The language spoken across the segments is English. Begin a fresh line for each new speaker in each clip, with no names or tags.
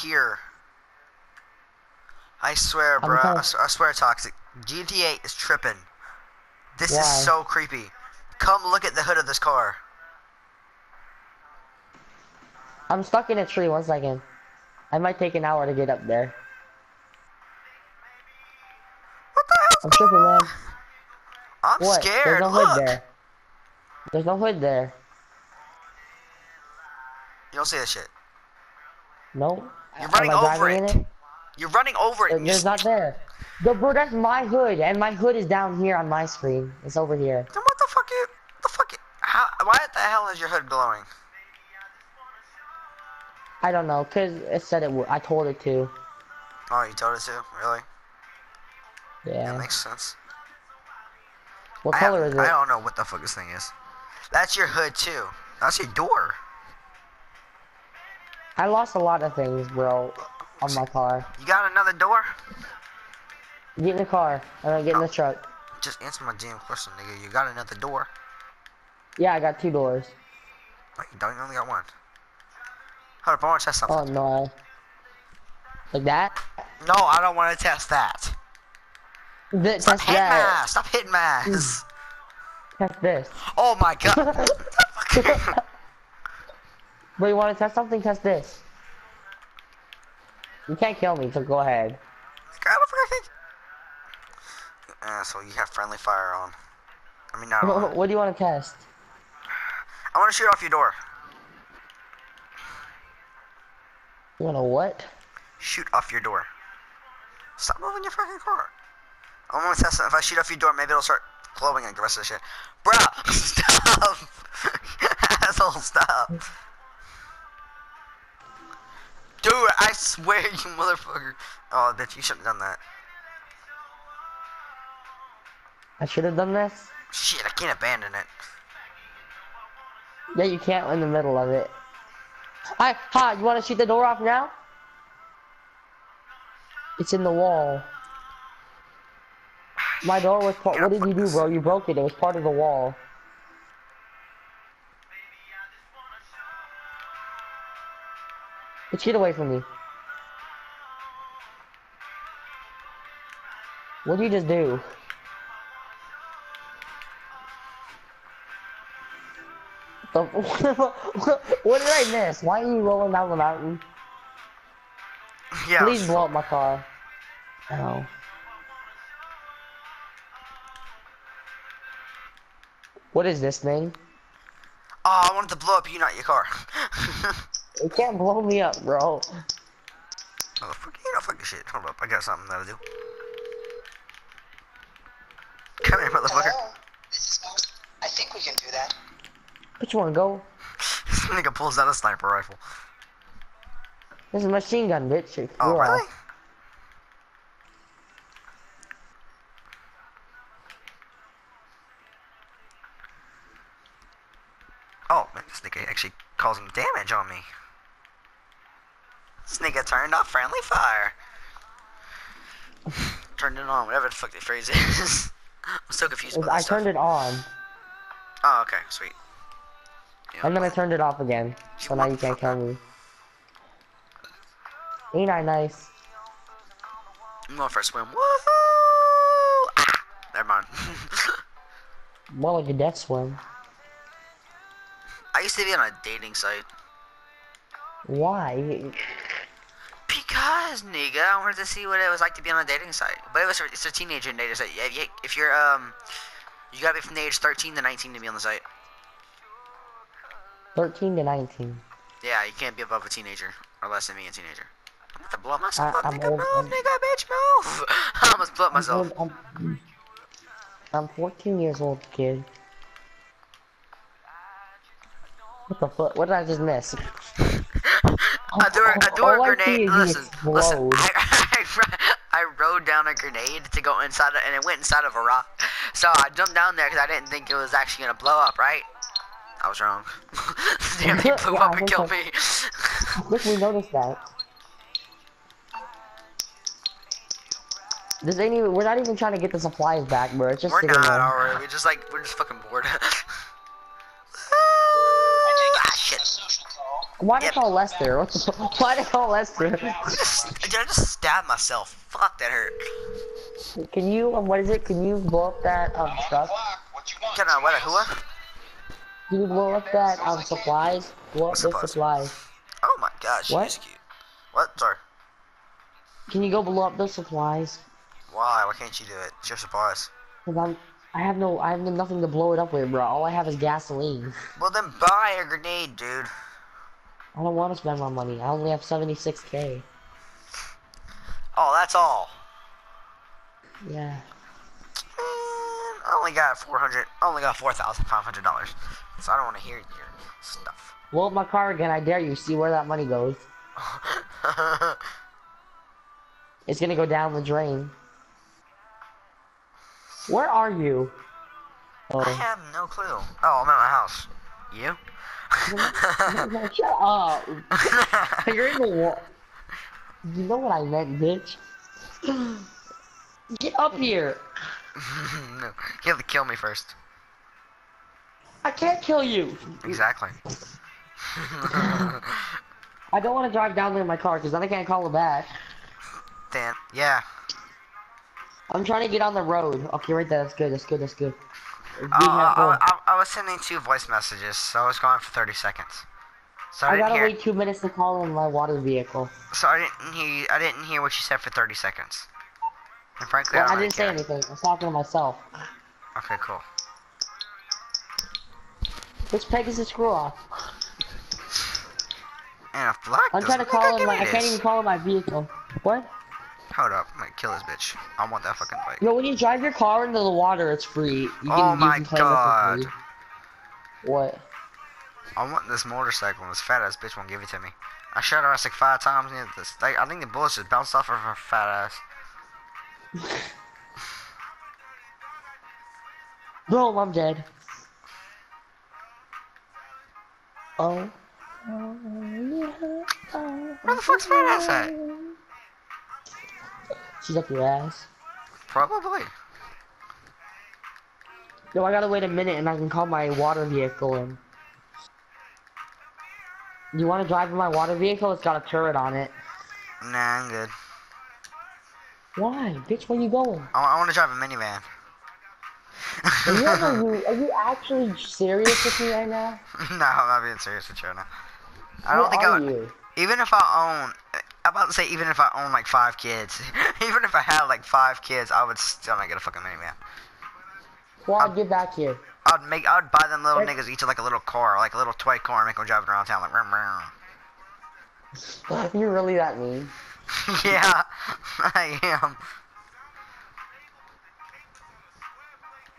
here. I swear, bro. I, I swear, toxic. GTA is tripping. This
Why?
is so creepy. Come look at the hood of this car.
I'm stuck in a tree. One second. I might take an hour to get up there.
What the hell's
I'm tripping, man.
I'm
What?
scared.
There's no
look.
hood there. There's no hood there.
You don't see that shit.
No.
You're
Am
running
I
over it.
it?
You're running over it.
There's not there. The bro, that's my hood, and my hood is down here on my screen. It's over here.
Then what the fuck you? The fuck? You, how? Why the hell is your hood glowing?
I don't know, cause it said it. would. I told it to.
Oh, you told it to? Really?
Yeah.
That makes sense.
What
I
color is
I don't know what the fuck this thing is. That's your hood too. That's your door.
I lost a lot of things, bro, on my car.
You got another door?
Get in the car, and then get in the truck.
Just answer my damn question, nigga. You got another door?
Yeah, I got two doors.
No, you don't. You only got one. Hold up, I want to test something.
Oh no. Like that?
No, I don't want to test that.
Th
Stop
test
hitting my
that.
ass. Stop hitting my ass.
Test this.
Oh my god.
Bro, you want to test something? Test this. You can't kill me, so go ahead.
What fuck Asshole, you have friendly fire on. I mean, not on.
what do you want to test?
I want to shoot off your door.
You want to what?
Shoot off your door. Stop moving your fucking car. I want to test it. If I shoot off your door, maybe it'll start glowing like the rest of the shit. Bruh, stop. Asshole, stop. Dude, I swear, you motherfucker. Oh, bitch, you shouldn't have done that.
I should have done this.
Shit, I can't abandon it.
Yeah, you can't in the middle of it. Hi, hi, you want to shoot the door off now? It's in the wall. My door was part. What did you do, bro? You broke it. It was part of the wall. Bitch, get away from me. What did you just do? The, what did I miss? Why are you rolling down the mountain?
Yeah.
Please blow up my car. Oh. What is this thing?
Oh, I wanted to blow up you, not your car.
It can't blow me up, bro.
Motherfucker, you don't fucking shit. Hold up, I got something that'll do. Come here, motherfucker.
Hello? This is Smoke. I think we can do that.
Which one to go?
this nigga pulls out a sniper rifle.
This is a machine gun, bitch.
Oh,
You're
really?
off.
Oh, man, this nigga actually causing damage on me. Turned off friendly fire. turned it on, whatever the fuck the phrase is. I'm so confused about
I
this stuff.
turned it on,
Oh, okay, sweet. Yeah,
and then I turned it off again. So now you can't kill me. Ain't I nice?
I'm going for a swim. Woohoo! Ah! Never mind.
More like a death swim.
I used to be on a dating site.
Why?
Because, nigga, I wanted to see what it was like to be on a dating site. But it was it's a teenager dating site. Yeah, yeah, If you're um, you gotta be from the age 13 to 19 to be on the site.
13 to 19.
Yeah, you can't be above a teenager or less than me, a teenager. I'm about to blow myself
I-
up,
I'm
nigga.
old-
Move,
I'm-
nigga, bitch, move. I almost blew up myself.
I'm, I'm, I'm 14 years old, kid. What the fuck? What did I just miss?
I threw, a- I threw a grenade.
is
Listen, listen. I, I, I rode down a grenade to go inside, of, and it went inside of a rock. So I jumped down there because I didn't think it was actually gonna blow up. Right? I was wrong. Damn, he blew
Yeah,
up and killed
so.
me.
Look, we noticed that. This ain't even. We're not even trying to get the supplies back, bro. It's just
We're not already. We're just like we're just fucking bored.
Why they
Yep.
call Lester? What the, why they call Lester?
Just, I just stabbed myself. Fuck, that hurt.
Can you, um, what is it? Can you blow up that um,
I'm on the
truck?
you want?
Can I, what, who? what?
Can you blow up that um supplies? Blow up the
Supplies.
supplies.
Oh my god, she
What?
is cute. What? Sorry.
Can you go blow up those supplies?
Why? Why can't you do it? It's your supplies.
Cause I'm, I have no, I have nothing to blow it up with, bro. All I have is gasoline.
Well, then buy a grenade, dude.
I don't want to spend my money. I only have 76k.
Oh, that's all.
Yeah.
I only got 400, I only got $4,500. So I don't want to hear your stuff.
Blow up my car again, I dare you. See where that money goes. It's gonna go down the drain. Where are you?
I
Oh,
have no clue. Oh, I'm at my house. You?
No, shut up. You're in the wall. You know what I meant, bitch. Get up here.
no, you have to kill me first.
I can't kill you.
Exactly.
I don't want to drive down there in my car because then I can't call it back.
Dan, yeah.
I'm trying to get on the road. Okay, right there. That's good. That's good. That's good.
Uh, I. I, I was sending two voice messages, so I was gone for 30 seconds. So I,
I gotta
hear.
wait two minutes to call in my water vehicle.
So I didn't hear. I didn't hear what you said for 30 seconds. And frankly,
Well,
I,
I didn't say
care.
anything. I was talking to myself.
Okay, cool.
This peg is a screw off.
And if black
I'm trying to call in my. I can't even call in my vehicle. What?
Hold up, I'm gonna kill this bitch. I want that fucking bike.
Yo, when you drive your car into the water, it's free. You can,
Oh my
can claim it for
God.
What?
I want this motorcycle, and this fat ass bitch won't give it to me. I shot her ass like five times. And this, like, I think the bullets just bounced off of her fat ass.
Boom, I'm dead. Oh.
Where the fuck's fat ass at?
She's up your ass.
Probably.
No, I gotta wait a minute and I can call my water vehicle in. You wanna drive in my water vehicle? It's got a turret on it.
Nah, I'm good.
Why? Bitch, where you going?
I, I want to drive a minivan.
Are you, ever, are you actually serious with me right now?
no, I'm not being serious with you right now. I don't think I would.
you?
Even if I own, I'm about to say even if I own like five kids, even if I had like five kids, I would still not get a fucking minivan.
Squad, get back here.
I'd make, I'd buy them little niggas each like a little car, like a little toy car, and make them drive around town like. Rum, rum.
You're really that mean.
yeah, I am.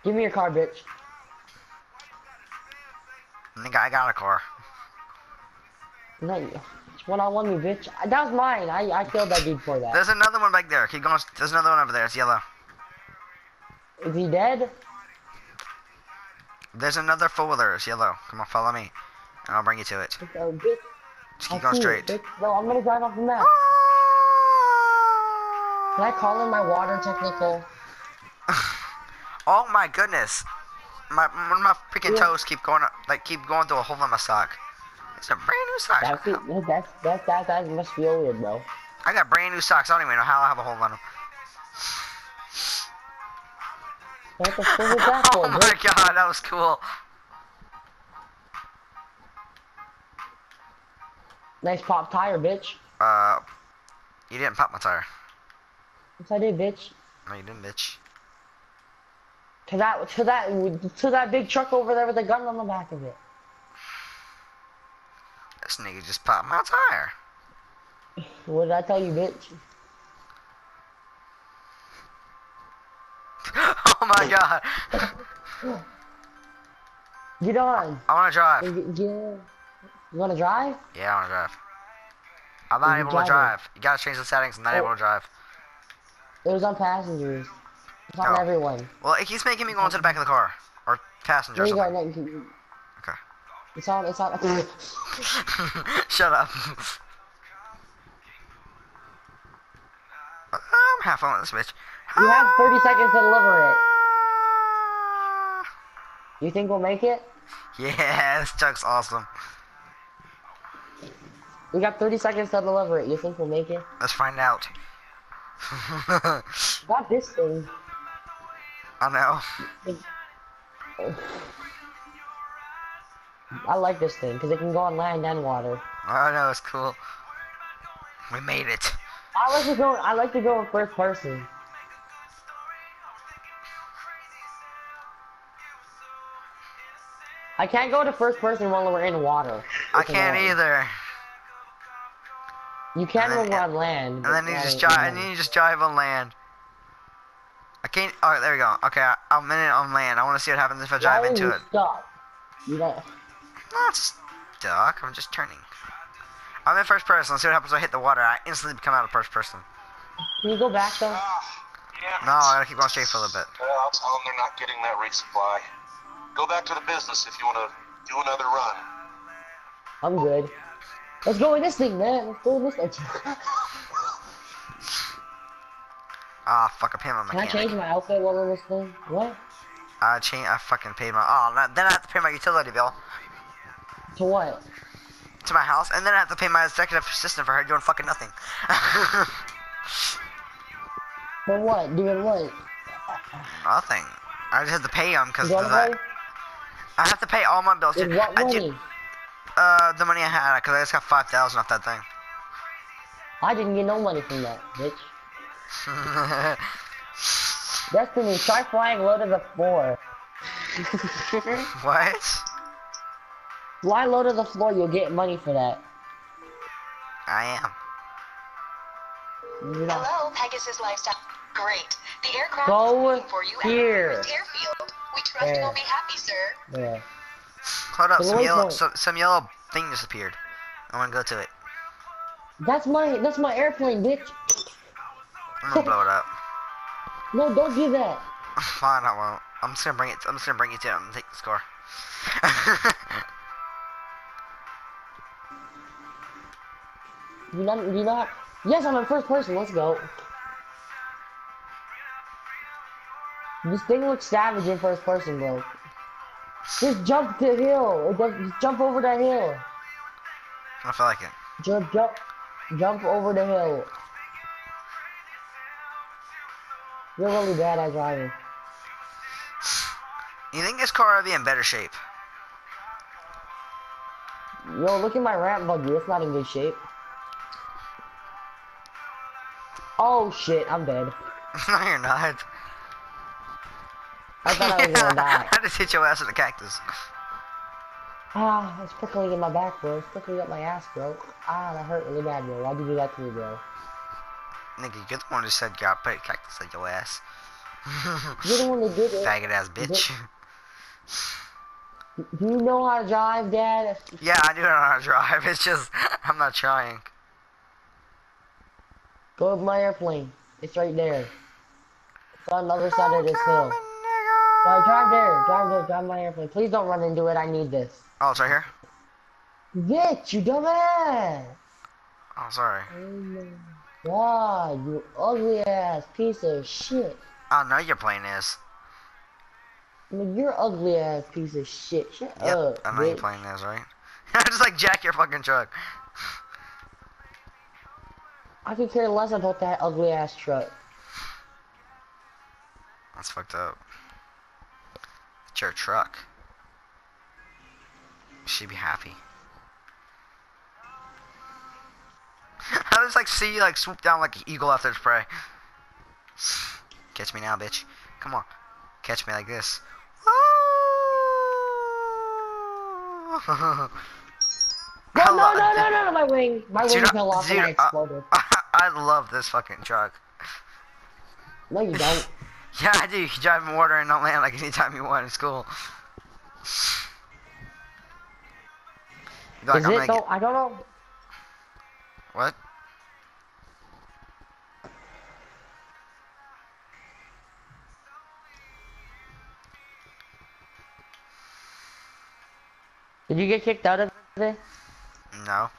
Give me your car, bitch.
Nigga, I got a car.
No, you- it's one on one me, bitch. That was mine. I, I killed that dude for that.
There's another one back there. Keep going. There's another one over there. It's yellow.
Is he dead?
There's another four wheeler. It's yellow. Come on, follow me, and I'll bring you to it.
Bitch.
Just
I
keep going
see it,
straight.
No, I'm gonna drive off the map. Ah! Can I call in my water technical?
Oh my goodness. My one of my freaking
Yeah.
toes keep going up, like keep going through a hole in my sock. It's a brand new sock.
That's it. That's that that that must feel weird, bro.
I got brand new socks. I don't even know how I have a hole in them.
What the fuck that for,
oh my
bitch?
god, that was cool.
Nice pop tire, bitch.
Uh, you didn't pop my tire.
Yes, I did, bitch.
No, you didn't, bitch.
To that, to that, to that big truck over there with a gun on the back of it.
This nigga just popped my tire.
What did I tell you, bitch?
oh my god.
Get on.
I wanna drive.
Get, get. You wanna drive?
Yeah, I wanna drive. I'm not able to drive. You gotta change the settings. I'm not
Oh.
able to drive.
It was on passengers. It's on
Oh.
everyone.
Well, it keeps making me go into the back of the car. Or passenger
There you go. It's on. It's on.
Shut up. I'm half on this bitch.
You have 30 seconds to deliver it. You think we'll make it?
Yeah, this truck's awesome.
We got 30 seconds to deliver it. You think we'll make it?
Let's find out.
Got this thing.
I know.
I like this thing because it can go on land and water.
I know, it's cool. We made it.
I like to go. I like to go in first person. I can't go to first person while we're in water.
I can't either.
You can when
then-
we're on land.
And then you just drive, and then you just drive on land. I can't. Oh, there we go. Okay, I, I'm in it on land. I want to see what happens if I drive into it.
you Stop. You don't.
Not stuck. I'm just turning. I'm in first person. Let's see what happens when I hit the water. I instantly become out of first person.
Can you go back though?
Ah, yeah.
No, I gotta keep going straight for a little bit.
Well, I'll tell them they're not getting that resupply. Go back to the business if you want to do another run.
I'm good. Let's go with this thing, man. Let's go with this thing.
Ah, fuck! I paid my
Can I change my outfit while on this thing? What?
I change. I fucking paid my. Oh, no, then I have to pay my utility bill
To what?
to my house, and then I have to pay my executive assistant for her doing fucking nothing.
For what? Doing what?
nothing. I just have to pay them because
You wanna
I. I have to pay all my bills. Dude.
what money?
did- uh, the money I had because I just got five thousand off that thing.
I didn't get no money from that, bitch. Destiny, try flying low to the floor.
what?
Fly low to the floor, you'll get money for that.
I am.
You know,
Hello, Pegasus Lifestyle. Great. The aircraft
Go
is waiting for you at the nearest airfield. We trust
There.
you'll be happy, sir.
yeah.
Hold up,
So
some yellow, some, some yellow thing just appeared. I want to go to it.
That's my, that's my airplane, bitch.
I'm gonna blow it up.
No, don't do that.
Fine, I won't. I'm just gonna bring it. I'm just gonna bring it to him and take the score.
You not, you not. Yes, I'm in first person. Let's go. This thing looks savage in first person, bro. Just jump the hill. Just jump over that hill.
I feel like it.
Jump, jump, jump over the hill. You're really bad at driving.
You think this car would be in better shape?
Yo, look at my ramp buggy. It's not in good shape. Oh shit, I'm dead.
no, you're not.
I thought I was gonna die.
I just hit your ass with a cactus.
Ah, it's prickling in my back, bro. It's prickling up my ass, bro. Ah, that hurt really bad, bro. Why'd you do that to me, bro?
Nigga, you're the one who said got put a cactus at your ass.
You're the one that did it.
Faggot ass bitch.
Do you know how to drive, Dad?
yeah, I do know how to drive. It's just I'm not trying.
Go with my airplane. It's right there. It's on the other side of this hill. Right, drive there. Drive there. Drive my airplane. Please don't run into it. I need this.
Oh, it's right here.
Bitch, you dumbass.
Oh, sorry.
Oh my god, you ugly ass piece of shit.
I know your plane is.
I mean, you're ugly ass piece of shit. Shut
Yep,
up,
I know your
bitch.
plane is, right? just like jack your fucking truck.
I could care less about that ugly ass truck.
That's fucked up. It's your truck. She'd be happy. I just like see you like swoop down like an eagle after its prey. Catch me now, bitch. Come on. Catch me like this.
No, no, no, no, no, no, my wing. My
Dude,
wing uh,
I-
fell off and I
dude, I-
exploded.
I love this fucking truck.
No, you don't.
Yeah, I do. You can drive in water and don't land like anytime you want. It's cool. Like,
Is
I'm
it though?
get-
I don't know.
what?
Did you get kicked out of it?
No.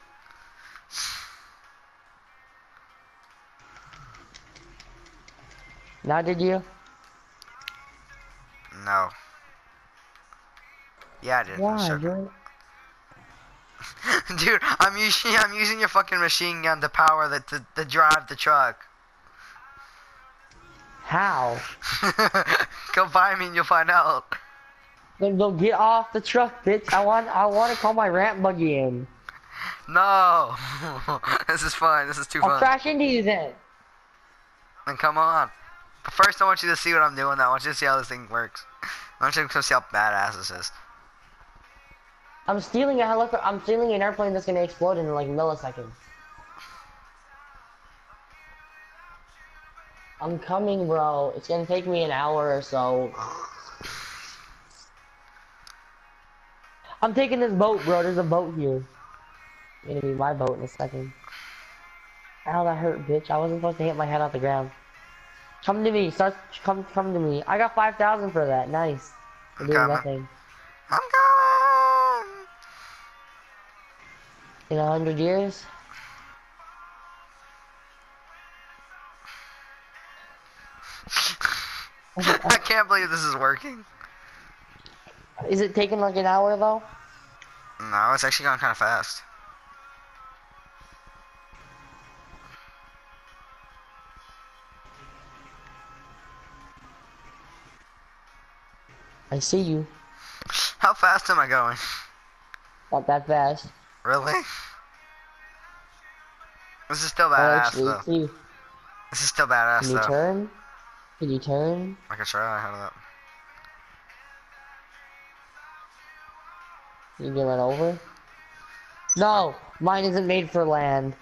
Now did you?
No. Yeah, I did.
Why,
Sure.
bro?
Dude, I'm using I'm using your fucking machine gun to power the to, to drive the truck.
How?
Go find me and you'll find out.
Then go get off the truck, bitch. I want I want to call my ramp buggy in.
No. this is fun. This is too
I'll
fun.
crash into you then.
Then come on. First, I want you to see what I'm doing. I want you to see how this thing works. I want you to come see how badass this is.
I'm stealing a helicopter. I'm stealing an airplane that's gonna explode in like milliseconds. I'm coming, bro. It's gonna take me an hour or so. I'm taking this boat, bro. There's a boat here. It's gonna be my boat in a second. Ow, that hurt, bitch. I wasn't supposed to hit my head off the ground. Come to me. Start. Come. Come to me. I got five thousand for that. Nice. For doing
Coming.
nothing.
I'm going.
In a hundred years.
I can't believe this is working.
Is it taking like an hour though?
No, it's actually going kind of fast.
I see you.
How fast am I going?
Not that fast.
Really? This is still
I
badass
actually
though.
see.
This is still badass
Can you
though.
turn? Can you turn?
I could try. Hold up.
Can you get run over? No, mine isn't made for land.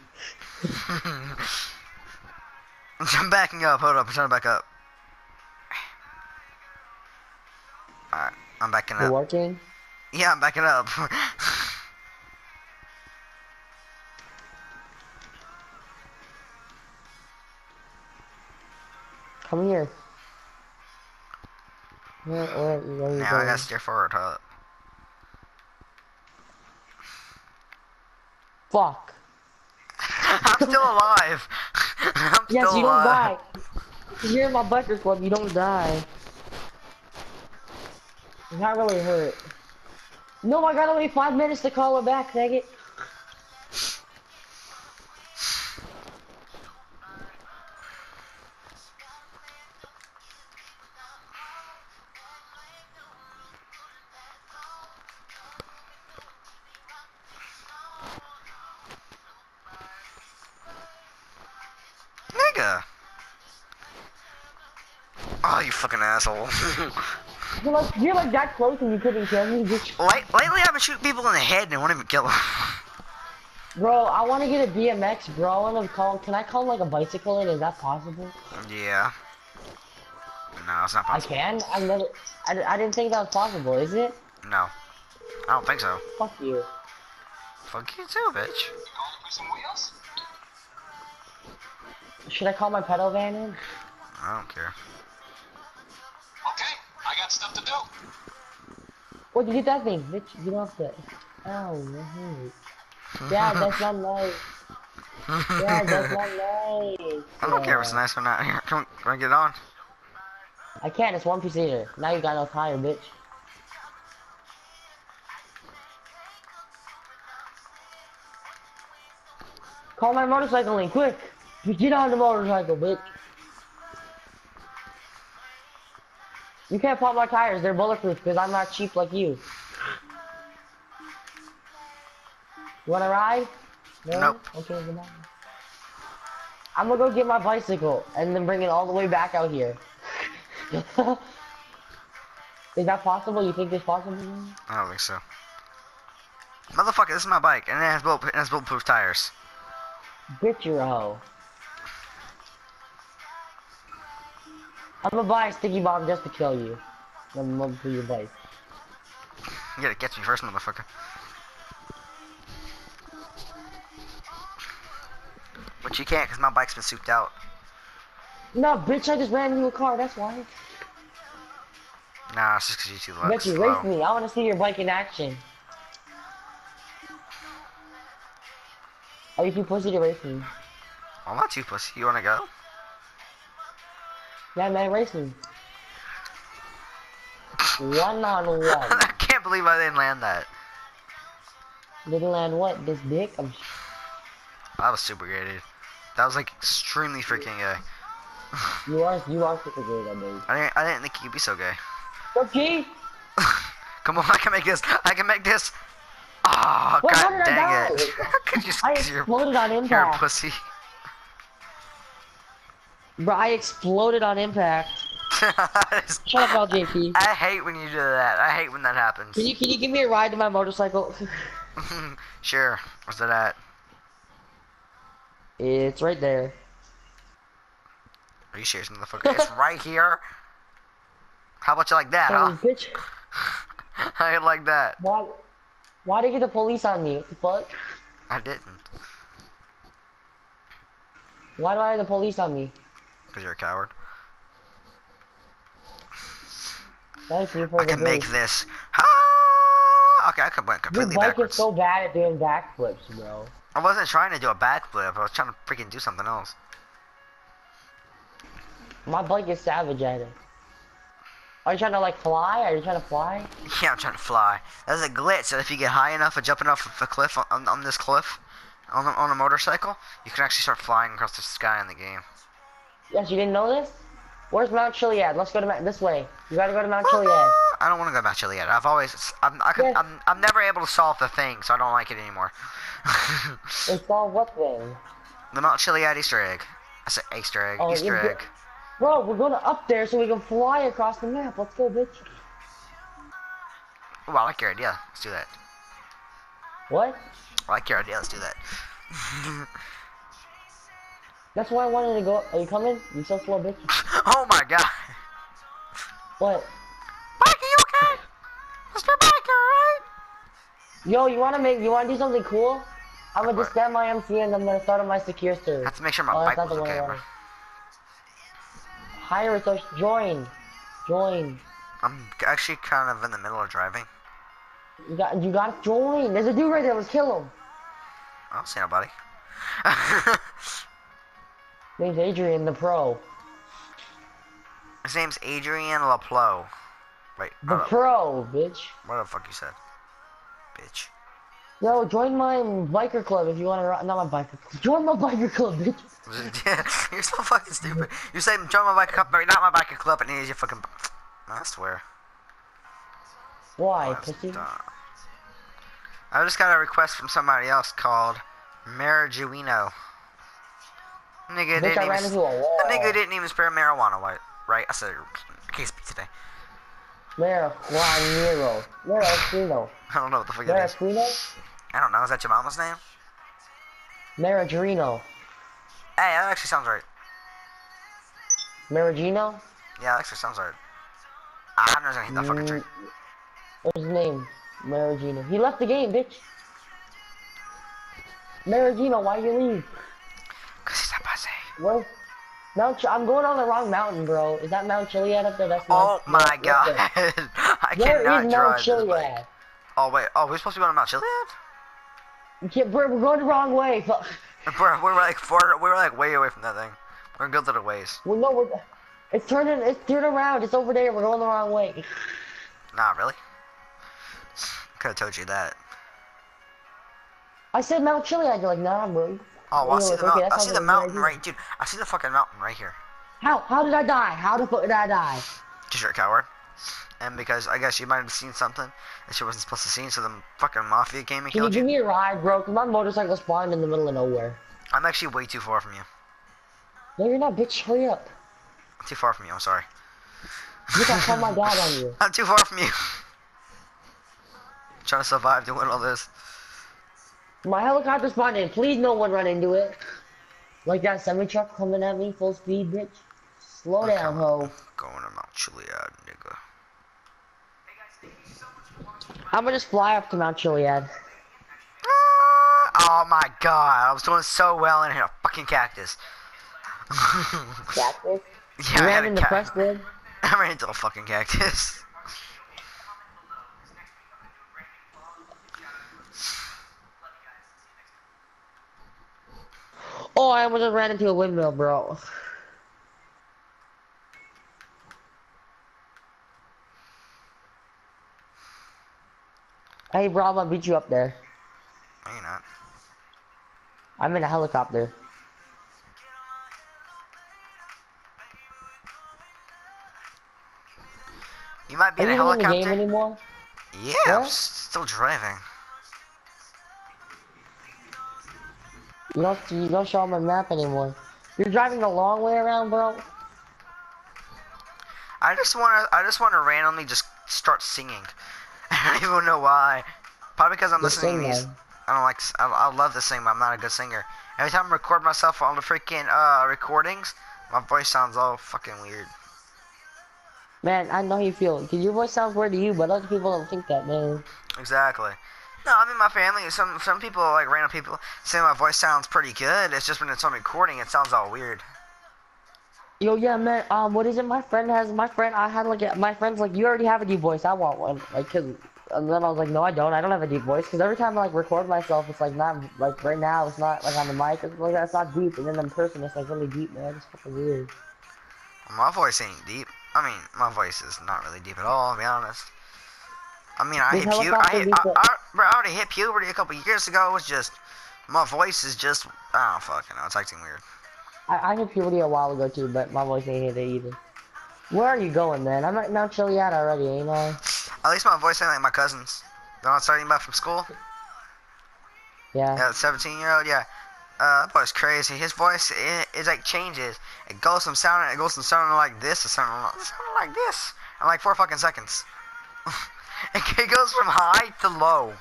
I'm backing up. Hold up. I'm trying to back up. Alright. I'm backing up.
You're
up.
working?
Yeah, I'm backing up.
Come here. Where, where, where are you
now I gotta steer forward. Hold up.
Fuck.
I'm still alive. I'm
Yes,
still
you don't die. You're in my biker club, you don't die. Not really hurt. No, I gotta wait five minutes to call her back, faggot.
Nigga. Oh, you fucking asshole.
You're like, you're like that close and you couldn't kill me, bitch.
Late, lately, I've been shooting people in the head and I won't even kill them.
Bro, I want to get a BMX, bro. I want to call. Can I call like a bicycle in? Is that possible?
yeah. No, it's not possible.
I can. I never. I, I didn't think that was possible. Is it?
No. I don't think so.
Fuck you.
Fuck you too, bitch.
Should I call my pedal van in?
I don't care.
Okay, I got stuff to oh, do.
What you get that thing, bitch? Get off that. Ow, my. Yeah, that's not nice. Yeah, that's not nice.
I don't care if it's
Yeah.
nice or not. Here, come on, get on?
I can't. It's one piece eater. Now you got no tire, bitch. Call my motorcycle in, quick! Get on the motorcycle, bitch. You can't pop my tires. They're bulletproof because I'm not cheap like you. You wanna ride? No?
Nope.
Okay, goodbye. I'm gonna go get my bicycle and then bring it all the way back out here. Is that possible? You think it's possible?
I don't think so. Motherfucker, this is my bike, and it has, bullet, it has bulletproof tires.
Bitch, you're a hoe. I'm gonna buy a sticky bomb just to kill you. I'm gonna for your bike.
You gotta catch me first, motherfucker. But you can't, because my bike's been souped out.
No, bitch, I just ran into a car, that's why.
Nah, it's just because you too low.
Bet you race me. I wanna see your bike in action. Are you too pussy to race me?
I'm not too pussy. You wanna go?
Yeah, man, racing. One on one.
I can't believe I didn't land that.
Didn't land what? This dick? I'm
That was super gay, dude. That was like extremely freaking gay.
You are you are super good at those.
I didn't I didn't think you'd be so gay.
Okay.
Come on, I can make this. I can make this. Oh, god dang it. Cause you,
I exploded on
you're a
impact.
pussy.
Bro, I exploded on impact. Shut up, LJP.
I hate when you do that. I hate when that happens.
Can you can you give me a ride to my motorcycle?
sure. Where's that at?
it's right there.
Are you serious, motherfucker? it's right here. How about you like that,
Hey,
huh?
bitch,
I like that.
why why did you get the police on me? What the fuck?
I didn't.
Why do I have the police on me?
Because you're a coward.
Thank you for
I
the
can make this. Ah! Okay, I could went
Your
completely
bike
backwards.
is so bad at doing backflips, bro.
I wasn't trying to do a backflip. I was trying to freaking do something else.
My bike is savage at it. Are you trying to like fly? Are you trying to fly?
Yeah, I'm trying to fly. There's a glitch that if you get high enough of jumping off a cliff on, on this cliff on, on a motorcycle, you can actually start flying across the sky in the game.
Yes, you didn't know this? Where's Mount Chiliad? Let's go to Mount this way. You gotta go to Mount Chiliad.
I don't want to go back Chile yet. I've always, I'm, I can,
Yes.
I'm, I'm never able to solve the thing, so I don't like it anymore.
Install what thing?
the Mount Chiliad Easter egg. I said Easter egg,
Oh,
Easter egg.
Bro, we're going to up there so we can fly across the map. Let's go, bitch.
Oh, I like your idea. Let's do that.
What?
I like your idea. Let's do that.
That's why I wanted to go. Are you coming? You so slow, bitch.
oh my god.
What?
Mike, are you okay? Mr. Mike, alright?
Yo, you wanna make? You wanna do something cool? I'm gonna just stand my MC and I'm gonna start on my secure
have to make sure my
Oh,
bike was
the one I
okay, bro.
Hire a social. Join. Join.
I'm actually kind of in the middle of driving.
You got. You gotta join. There's a dude right there. Let's kill him.
I don't see nobody.
Name's Adrian, the pro.
His name's Adrian LaPlo. Wait,
The pro, bitch.
what the fuck you said? Bitch.
Yo, join my biker club if you wanna. ri- Not my biker club. Join my biker club, bitch.
yeah, You're so fucking stupid. You say join my biker club, but not my biker club, and here's your fucking. I swear.
Why, pussy?
I just got a request from somebody else called Marijuino. Nigga
Bitch,
didn't
I
even.
ran into a wall.
Nigga didn't even spare marijuana, right? Right? I said, I can't speak today.
Marijuana. Maraschino.
I don't know what the fuck that is.
Maraschino?
I don't know. Is that your mama's name?
Maragino.
Hey, that actually sounds right.
Maragino?
Yeah, that actually sounds right. I'm not gonna hit that fucking tree.
Mm, What's his name? Maragino. He left the game, bitch. Maragino, why you leave?
Cause he's a pussy.
Where? Mount Ch- I'm going on the wrong mountain, bro. Is that Mount Chiliad up there? That's
Oh
Mount-
my god. I
Where
cannot
is Mount. Chiliad?
Oh wait, oh we're supposed to be going to Mount Chiliad?
Yeah, bro, we're going the wrong way. Fuck.
We're, we're like far, we're like way away from that thing. We're gonna go to the ways.
Well, no, we're, it's turning, it's turned around. It's over there. We're going the wrong way.
Nah, really? Could've told you that.
I said Mount Chiliad. You're like, nah, bro.
Oh, well, I see the
okay,
mountain. I see the
like a good
mountain right, dude. I see the fucking mountain right here.
How? How did I die? How the fuck did I die?
Cause you're a coward. And because I guess you might have seen something that you wasn't supposed to see, so the fucking mafia came and
Can you
killed
give me a ride, bro? Cause my motorcycle spawned in the middle of nowhere.
I'm actually way too far from you.
No, you're not, bitch. Hurry up.
I'm too far from you. I'm sorry.
You can call my dad on you.
I'm too far from you. trying to survive doing all this.
My helicopter spawned in. Please, no one run into it. Like that semi truck coming at me full speed, bitch. Slow
Okay.
down, ho.
Going to Mount Chiliad, nigga.
I'm gonna just fly up to Mount Chiliad.
Ah, oh my god, I was doing so well and I hit a fucking cactus.
cactus?
yeah,
You
I,
ran
had a
into
ca-
Preston.
I ran into a fucking cactus.
Oh, I almost ran into a windmill, bro. Hey, bro, I'm gonna beat you up there.
No, you're not.
I'm in a helicopter.
You might be
Are
in
you
a
even in the game anymore?
Yeah, I'm still driving.
You don't you don't show on my map anymore. You're driving the long way around, bro.
I just wanna, I just wanna randomly just start singing. I don't even know why. Probably because I'm listening to these. I don't like. I love to sing, but I'm not a good singer. Every time I record myself on the freaking uh recordings, my voice sounds all fucking weird.
Man, I know how you feel. Cause your voice sounds weird to you, but other people don't think that, man.
Exactly. No, I mean my family. Some some people like random people say my voice sounds pretty good. It's just when it's on recording, it sounds all weird.
Yo, yeah, man. Um, what is it? My friend has. My friend. I had like. a- My friend's like, you already have a deep voice. I want one. Like, cause. And then I was like, no, I don't. I don't have a deep voice. Cause every time I like record myself, it's like not like right now. It's not like on the mic. It's like that's not deep. And then in person, it's like really deep, man. It's fucking weird.
My voice ain't deep. I mean, my voice is not really deep at all. To be honest. I mean, I
This
hit puberty. I, hit, I, I, I already hit puberty a couple years ago. It was just my voice is just. I don't fucking know. It's acting weird.
I, I hit puberty a while ago too, but my voice ain't hit it either. Where are you going, man? I'm at Mount Chiliad already, ain't I?
At least my voice ain't like my cousins. One starting back from school.
Yeah.
Yeah, 17 year old, yeah. Uh, that boy's crazy. His voice, it, it like changes. It goes from sounding, it goes from sounding like this to sounding like, sounding like this in like four fucking seconds. it, goes from high to low.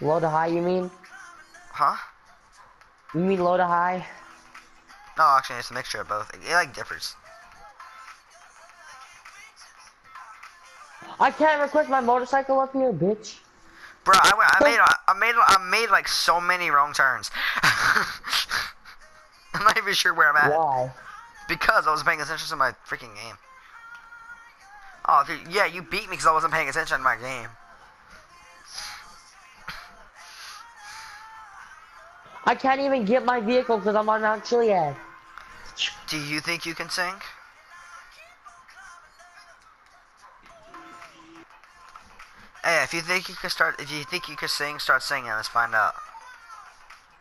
Low to high, you mean?
Huh?
You mean low to high?
No, actually, it's a mixture of both. It, it like differs.
I can't request my motorcycle up here, bitch.
Bro, I, I made, I made, I made like so many wrong turns. I'm not even sure where I'm at
Why?
because I was paying attention to my freaking game. Oh, dude, yeah, you beat me because I wasn't paying attention to my game.
I can't even get my vehicle because I'm on Mount Chiliad.
Do you think you can sing? Hey, if you think you can start, if you think you could sing, start singing. Let's find out.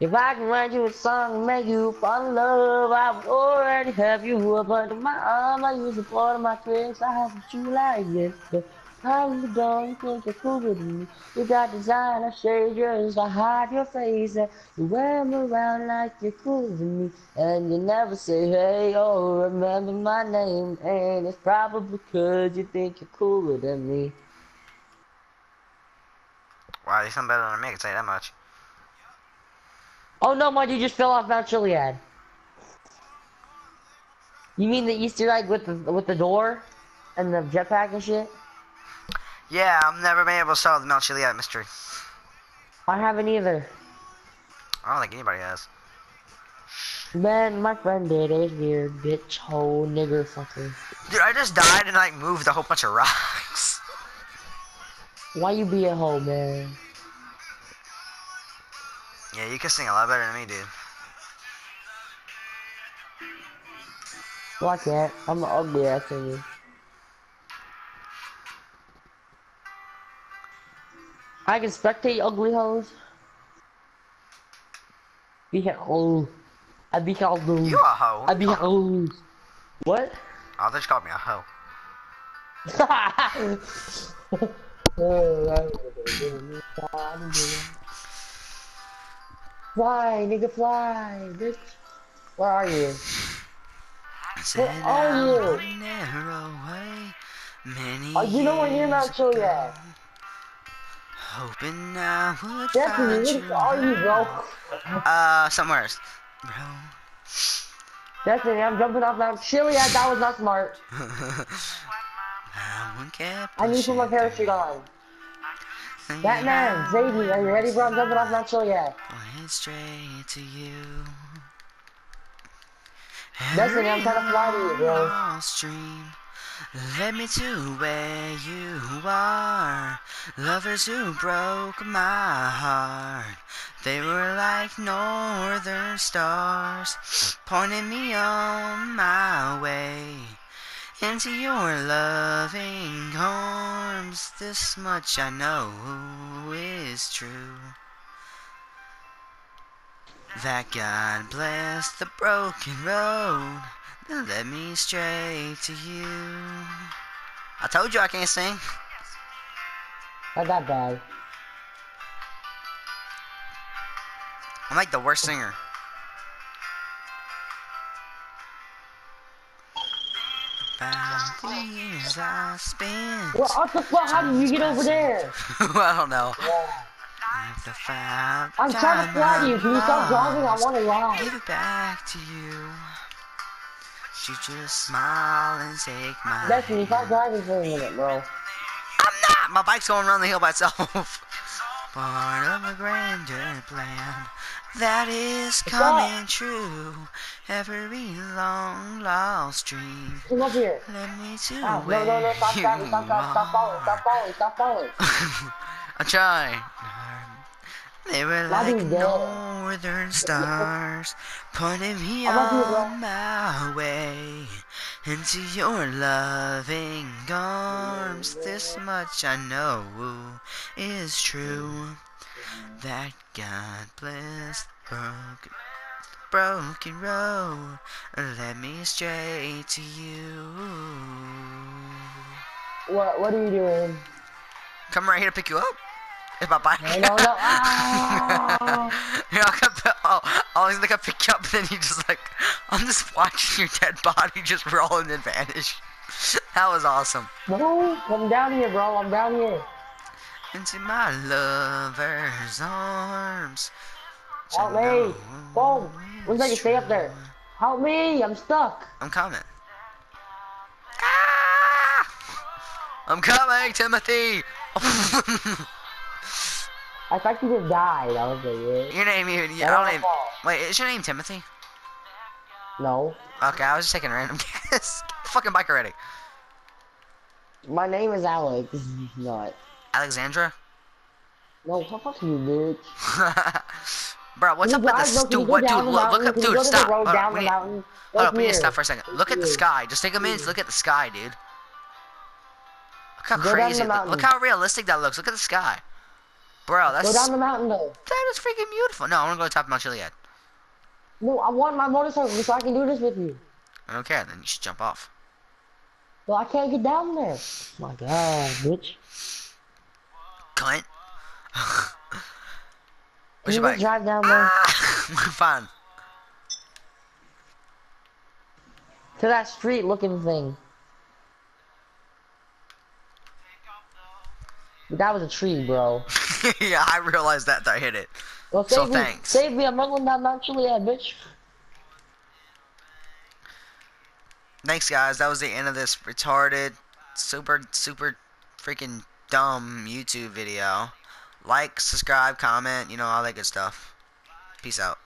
If I can write you a song, make you fall in love, I would already have you up under my arm. I use the part of my tricks. I have what you like this, but how you don't you think you're cooler than me? You got designer shades just to hide your face, and you wear 'em around like you're cooler than me, and you never say, hey, oh, remember my name, and it's probably because you think you're cooler than me.
Wow, you sound better than me. I can you that much.
Oh no, my dude just fell off Mount Chiliad. You mean the Easter egg with the with the door and the jetpack and shit?
Yeah, I've never been able to solve the Mount Chiliad mystery.
I haven't either.
I don't think anybody has.
Man, my friend did. It was weird. Bitch, hole, nigger, fucker.
Dude, I just died and like moved a whole bunch of rocks.
Why you be a hoe, man?
Yeah, you can sing a lot better than me, dude.
Well, I can't. I'm an ugly ass singer. I can spectate ugly hoes. Be hoe. I be hoe.
You a hoe.
I be a hoe. What?
Oh, they just called me a hoe.
Oh, Fly, nigga, fly, bitch. Where are you?
Set
are you?
on a narrow way, many
Oh, you know we're not chill yet.
Hoping I would
Destiny,
find
where are you, bro?
Uh, somewhere else. Bro.
Destiny, I'm jumping off Mount Chiliad. That was not smart.
I
I need to put my parachute on. Batman, Zadie, are you ready, bro? I'm jumping off Mount Chiliad.
Went straight to you.
Destiny, I'm trying to fly to you, bro.
Stream led me to where you are. Lovers who broke my heart. They were like northern stars, pointing me on my way into your loving arms. This much I know is true. That God bless the broken road that led me straight to you. I told you I can't sing.
Not that bad.
I'm like the worst singer. About the years I spent.
Well, what the fuck? How did you get over there?
I don't know.
Yeah. I'm trying to fly you. Can you stop driving? I want to
Give
ride.
it back to you. She just smile and take my
Destiny, stop
hand.
driving for a minute, bro.
I'm not. My bike's going around the hill by itself. Part of a grander plan that is coming true. Every long lost dream
Come up here.
led me to
Ah, no,
where
no, no, stop,
you
stop, stop, stop, stop falling,
are.
stop falling, stop falling.
I'm trying. They were like northern stars, pointing me
I'm up here, bro.
on my way into your loving arms. This much I know is true. That God bless broken, broken road led me straight to you.
What, what are you doing?
Come right here to pick you up. If my bike.
No, no, no. Ah.
come, oh, I was gonna pick you up, and then you just like, I'm just watching your dead body just roll and then vanish. That was awesome.
No, come down here, bro. I'm down here.
Into my lover's arms.
Help me. Boom. One second, stay up there. Help me. I'm stuck.
I'm coming. Ah! I'm coming, Timothy.
I thought you just died. I was like, yeah.
your name even? I don't
was fault.
Wait, is your name Timothy?
No.
Okay, I was just taking a random guess. Get the fucking bike already.
My name is Alex. Not.
Alexandra.
No, how fuck you, bitch.
Bro, what's
Can
up with the
drive, bro? Can you go
What, dude? Look, look up, dude.
go to the
Stop. Hold on, we need-? Hold up, we need to stop for a second. Look at the sky. Just take a minute to look at the sky, dude. Look how
Go
crazy. Look how realistic that looks. Look at the sky. Bro, that's
Go down the mountain, though.
that is freaking beautiful. No, I want to go to the top of Mount Chiliad.
No, I want my motorcycle so I can do this with you.
I don't care. Then you should jump off.
Well, I can't get down there. my god, bitch.
Where's
you
your bike?
drive down there
Ah! Fine.
to that street looking thing? That was a tree, bro.
Yeah, I realized that. I hit it.
Well,
So
me,
thanks.
Save me, I'm rolling down Mount Chiliad, bitch.
Thanks, guys. That was the end of this retarded, super, super freaking dumb YouTube video. Like, subscribe, comment, you know, all that good stuff. Peace out.